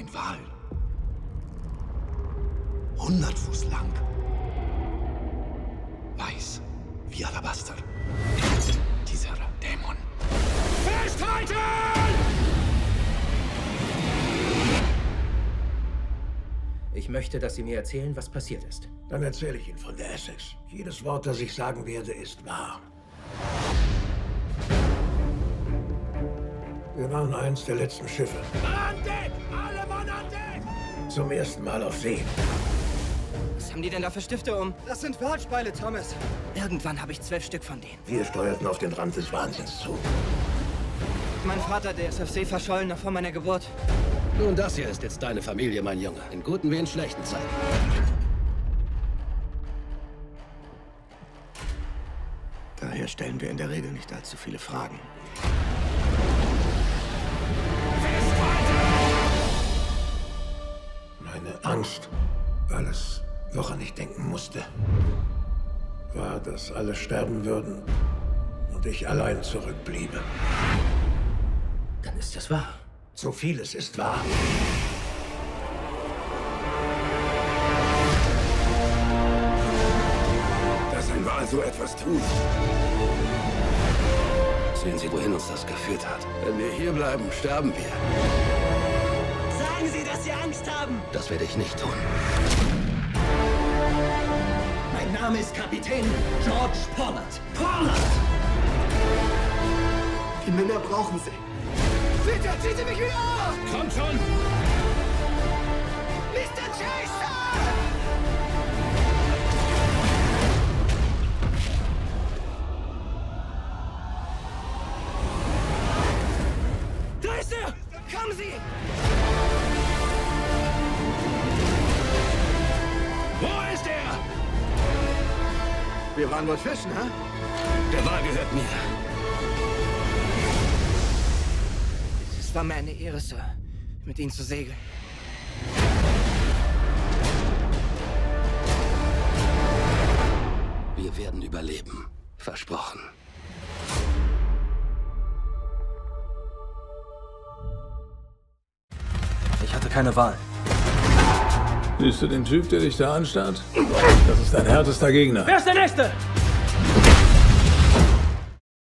Ein Wal. 100 Fuß lang. Weiß wie Alabaster. Dieser Dämon. Festhalten! Ich möchte, dass Sie mir erzählen, was passiert ist. Dann erzähle ich Ihnen von der Essex. Jedes Wort, das ich sagen werde, ist wahr. Wir waren eins der letzten Schiffe. An Deck! Alle Mann an Deck! Zum ersten Mal auf See. Was haben die denn da für Stifte um? Das sind Wortspiele, Thomas. Irgendwann habe ich zwölf Stück von denen. Wir steuerten auf den Rand des Wahnsinns zu. Mein Vater, der ist auf See verschollen, noch vor meiner Geburt. Nun, das hier ist jetzt deine Familie, mein Junge. In guten wie in schlechten Zeiten. Daher stellen wir in der Regel nicht allzu viele Fragen. Angst, alles, woran ich denken musste, war, dass alle sterben würden und ich allein zurückbliebe. Dann ist es wahr. So vieles ist wahr. Dass ein Wal so etwas tut. Sehen Sie, wohin uns das geführt hat. Wenn wir hier bleiben, sterben wir. Sagen Sie, dass Sie Angst haben. Das werde ich nicht tun. Mein Name ist Kapitän George Pollard. Pollard! Die Männer brauchen Sie. Bitte, ziehen Sie mich wieder auf! Kommt schon! Mr. Chaser! Da ist er! Kommen Sie! Wir waren wohl fischen, hä? Der Wal gehört mir. Es war mir eine Ehre, Sir, mit Ihnen zu segeln. Wir werden überleben. Versprochen. Ich hatte keine Wahl. Siehst du den Typ, der dich da anstarrt? Das ist dein härtester Gegner. Wer ist der Nächste?